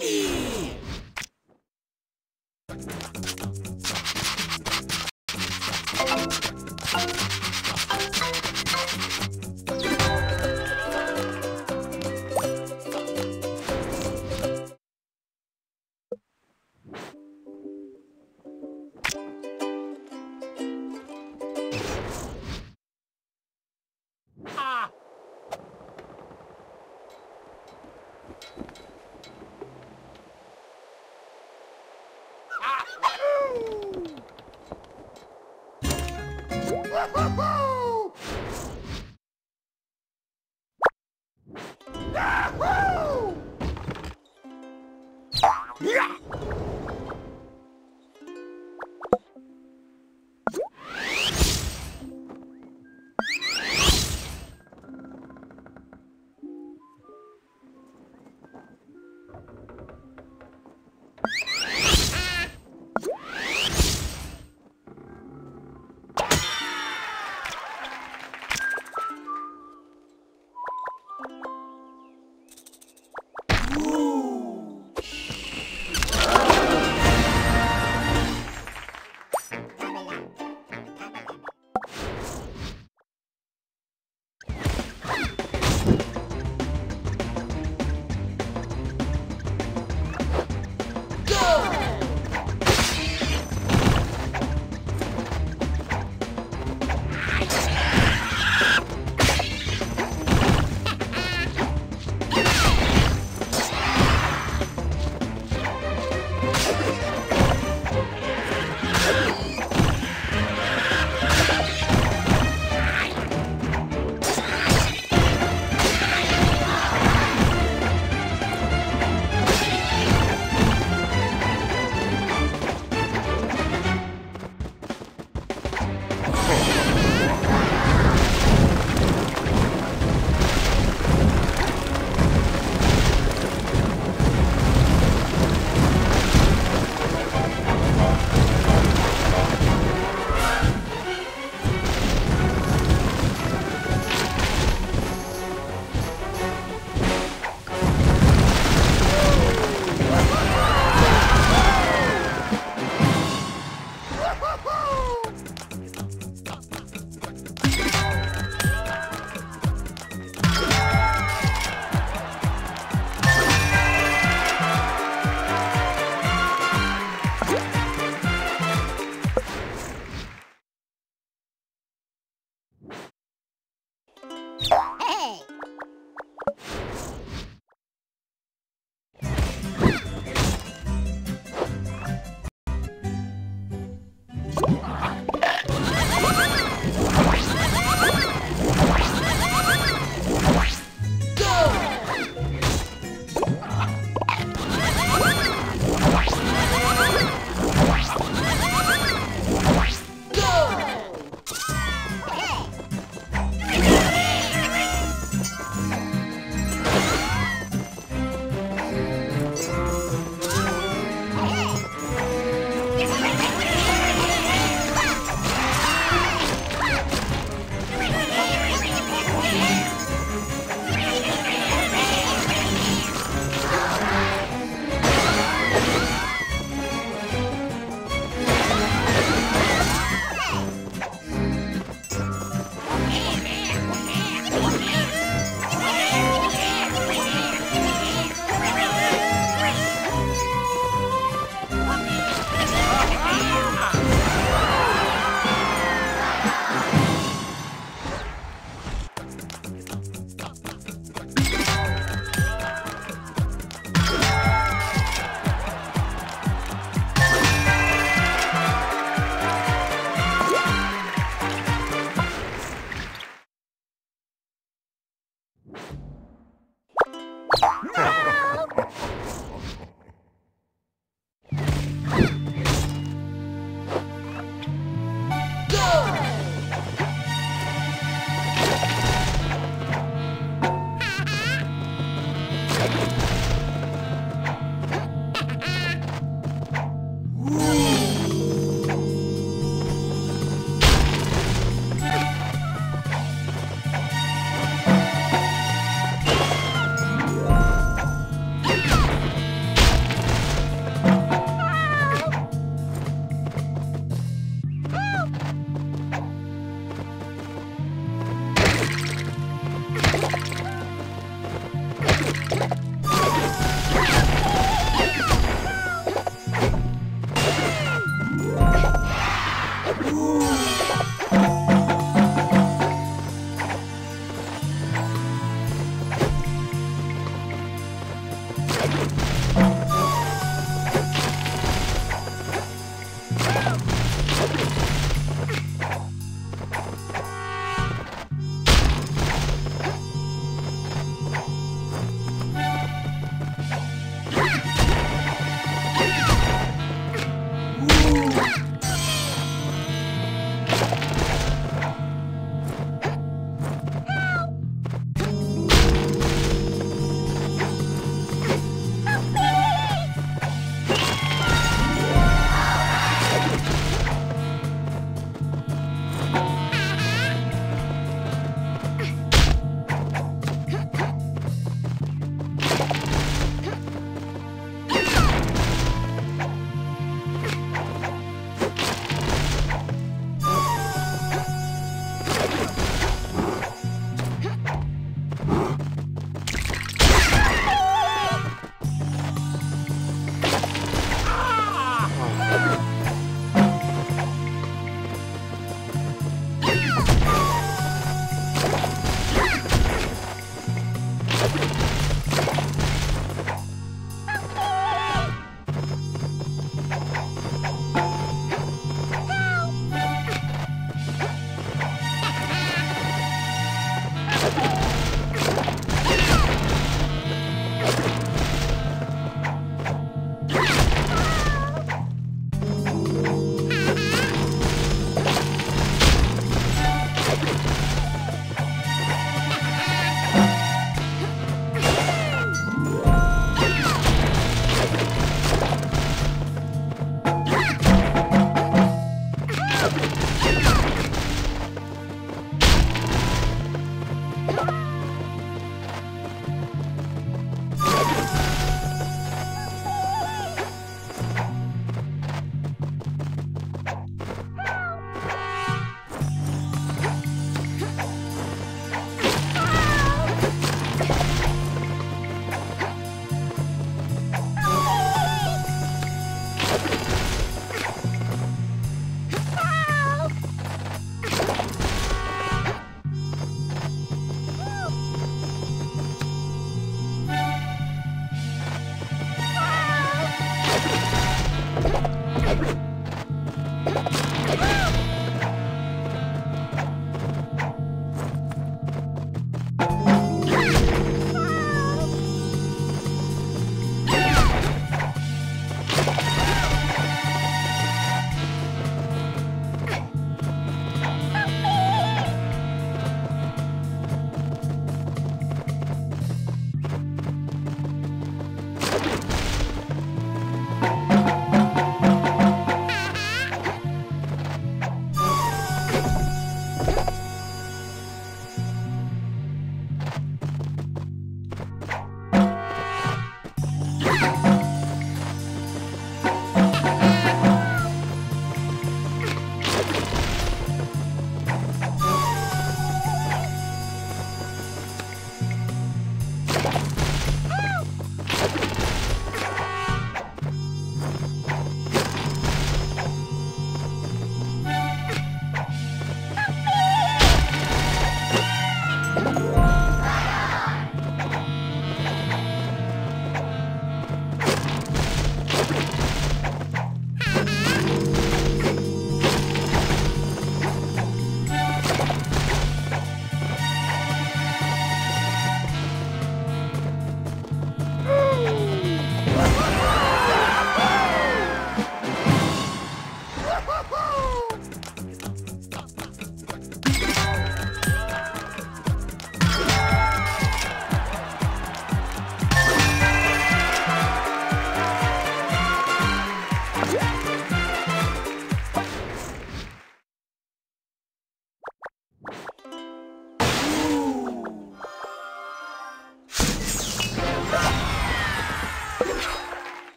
토끼 Woo! you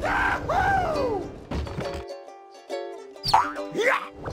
Yahoo! Yeah!